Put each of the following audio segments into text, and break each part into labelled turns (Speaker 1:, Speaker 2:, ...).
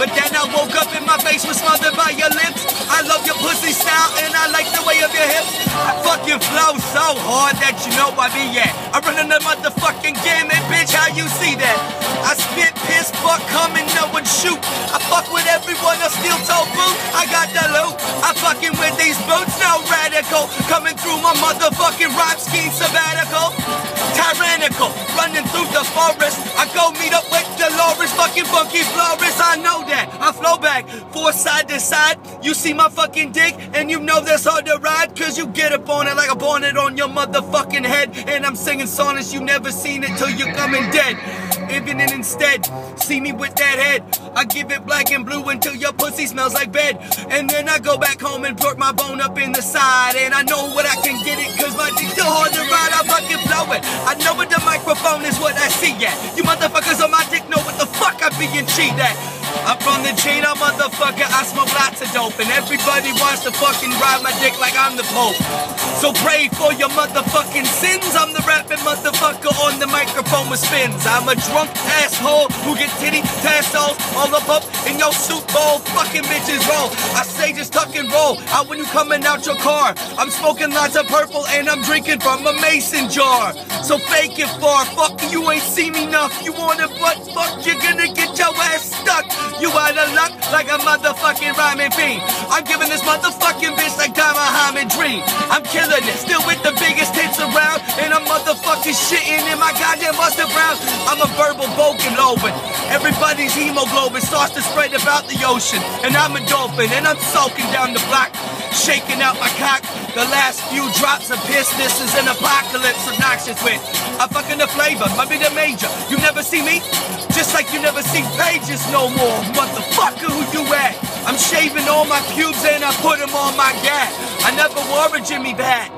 Speaker 1: But then I woke up and my face was smothered by your lips. I love your pussy style and I like the way of your hips. I fucking flow so hard that you know I be at. I run in the motherfucking game and bitch, how you see that? I spit piss, fuck, come and no one shoot. I fuck with everyone, I steel toe boot. I got the loot. I fucking with these boots, no radical. Coming through my motherfucking rhyme scheme sabbatical. Tyrannical, running through the forest. I go meet up with Fucking funky Flores. I know that. I flow back, four side to side. You see my fucking dick, and you know that's hard to ride, cause you get up on it like a bonnet on your motherfucking head. And I'm singing songs you never seen it till you're coming dead. Even and instead, see me with that head. I give it black and blue until your pussy smells like bed. And then I go back home and torque my bone up in the side. And I know what I can get it, cause my dick's too hard to ride. I fucking blow it. I know what the microphone is what I see at. You motherfuckers on my dick I being cheat at. I'm from the Chino, motherfucker. I smoke lots of dope, and everybody wants to fucking ride my dick like I'm the Pope. So pray for your motherfucking sins. I'm the rapping motherfucker on the microphone with spins. I'm a drunk asshole who get titty tassels all up up in your soup bowl. Fucking bitches roll. I say just tuck and roll. Out when you coming out your car. I'm smoking lots of purple and I'm drinking from a mason jar. So fake it far. Fuck you ain't seen enough. You want it, but fuck you're gonna get your ass stuck. You out of luck like a motherfucking rhyming fiend. I'm giving this motherfucking bitch like Diamond Dream. I'm killing it, still with the biggest hits around. And I'm motherfucking shitting in my goddamn mustard Brown. I'm a verbal Vocaloid. Everybody's hemoglobin starts to spread about the ocean. And I'm a dolphin, and I'm soaking down the block. Shaking out my cock. The last few drops of piss, this is an apocalypse obnoxious with. I fucking the flavor, might be the major. You never see me? Just like you never see pages no more. Motherfucker, who you at? I'm shaving all my pubes and I put them on my gat. I never wore a Jimmy bat.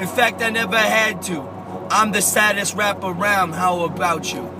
Speaker 1: In fact, I never had to. I'm the saddest rapper around. How about you?